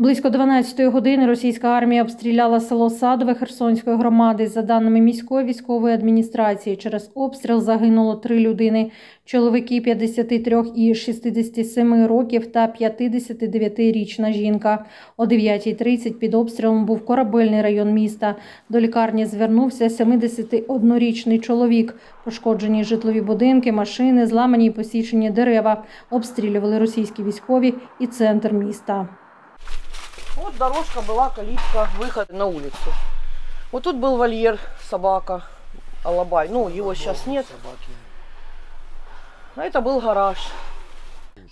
Близько 12-ї години російська армія обстріляла село Садове Херсонської громади. За даними міської військової адміністрації, через обстріл загинуло три людини: чоловіки 53 і 67 років та 59-річна жінка. О 9.30 під обстрілом був корабельний район міста. До лікарні звернувся 71-річний чоловік. Пошкоджені житлові будинки, машини, зламані і посічені дерева. Обстрілювали російські військові і центр міста. Вот дорожка была, калитка, выход на улицу. Вот тут был вольер, собака, алабай. Ну, его сейчас нет. А это был гараж.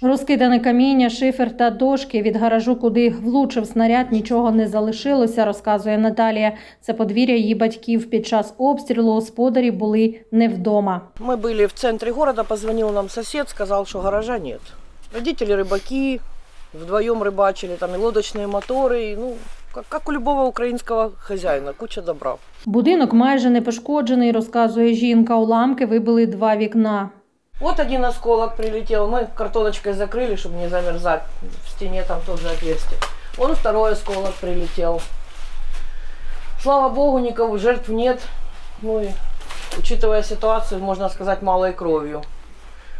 Розкидане каміння, шифер та дошки від гаражу, куди влучив снаряд, нічого не залишилося, розказує Наталія. Це подвір'я її батьків. Під час обстрілу господарі були не вдома. Мы были в центре города, позвонил нам сосед, сказал, что гаража нет. Родители рыбаки, вдвоем рыбачили, там и лодочные моторы, и, ну, как, как у любого украинского хозяина, куча добра. Будинок майже не пошкоджений, розказує жінка. Уламки вибили два вікна. Вот один осколок прилетел, мы картоночкой закрыли, чтобы не замерзать. В стене там тоже отверстие. Вон второй осколок прилетел. Слава богу, никого жертв нет. Ну и учитывая ситуацию, можно сказать, малой кровью.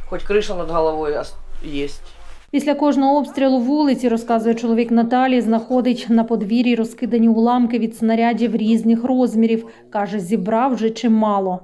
Хоть крыша над головой ос- есть. Після кожного обстрілу вулиці, розказує чоловік Наталії, знаходить на подвір'ї розкидані уламки від снарядів різних розмірів. Каже, зібрав вже чимало.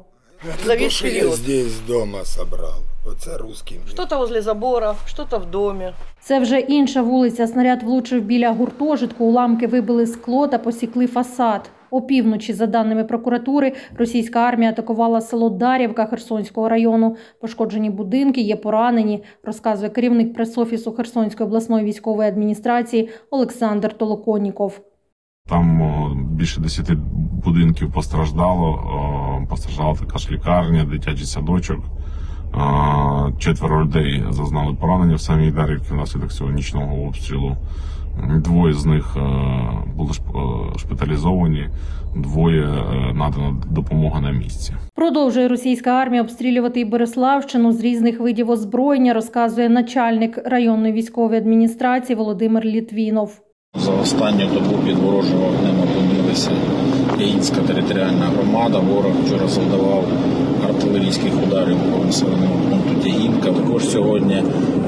За весь что я период. здесь дома собрал. Вот это русским. Что-то возле забора, что-то в доме. Це вже інша вулиця. Снаряд влучив біля гуртожитку. Уламки вибили скло та посікли фасад. Опівночі, за даними прокуратури, російська армія атакувала село Дар'ївка Херсонського району. Пошкоджені будинки є поранені, розказує керівник прес-офісу Херсонської обласної військової адміністрації Олександр Толоконніков. Там більше 10 будинків постраждало. Постраждала також лікарня, дитячий садочок. Четверо людей зазнали поранення в самій Дарівці внаслідок цього нічного обстрілу. Двоє з них е, були е, шпиталізовані, двоє е, надана допомога на місці. Продовжує російська армія обстрілювати і Береславщину з різних видів озброєння, розказує начальник районної військової адміністрації Володимир Літвінов. За останню добу під ворожим вогнем опинилася Яїнська територіальна громада. Ворог вчора завдавав артилерійських ударів по населеному пункту Тягінка. Також сьогодні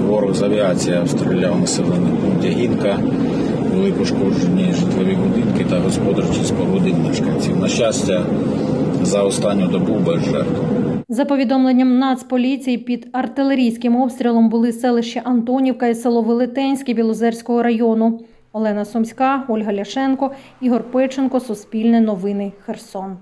ворог з авіації обстріляв населений пункт Тягінка. Були пошкоджені житлові будинки та господарчі споруди мешканців. На щастя, за останню добу без жертв. За повідомленням Нацполіції, під артилерійським обстрілом були селище Антонівка і село Велетенське Білозерського району. Олена Сумська, Ольга Ляшенко, Ігор Печенко, Суспільне новини, Херсон.